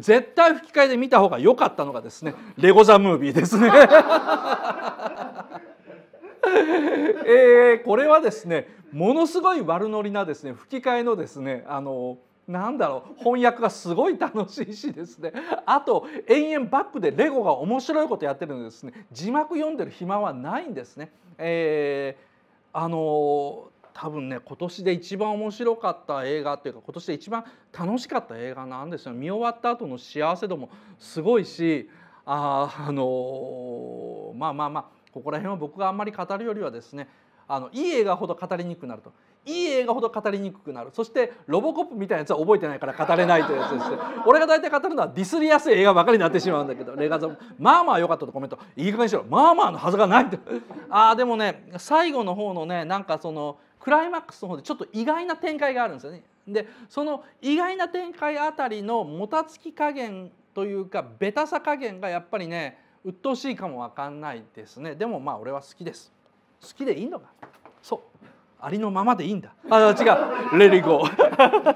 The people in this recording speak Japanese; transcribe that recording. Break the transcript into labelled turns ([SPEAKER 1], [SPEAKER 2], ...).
[SPEAKER 1] 絶対吹き替えで見た方が良かったのがですね「レゴ・ザ・ムービー」ですね。えー、これはですねものすごい悪ノリなですね吹き替えのですねあのなんだろう翻訳がすごい楽しいしですねあと延々バックでレゴが面白いことやってるんですね字幕読んでる暇はないんですね。えー、あの多分ね今年で一番面白かった映画っていうか今年で一番楽しかった映画なんですよ。見終わった後の幸せ度もすごいしああのまあまあまあここら辺は僕があんまり語るよりはですねあのいい映画ほど語りにくくなると。いい映画ほど語りにくくなる。そしてロボコップみたいなやつは覚えてないから語れないというやつです。俺が大体語るのはディスりやすい映画ばかりになってしまうんだけど。レガザまあまあ良かったとコメント。いい加減にしろ。まあまあのはずがないとああでもね最後の方のねなんかそのクライマックスの方でちょっと意外な展開があるんですよね。でその意外な展開あたりのもたつき加減というかベタさ加減がやっぱりね鬱陶しいかもわかんないですね。でもまあ俺は好きです。好きでいいのか。そう。ありのままでいいんだ。あ違う。レリゴー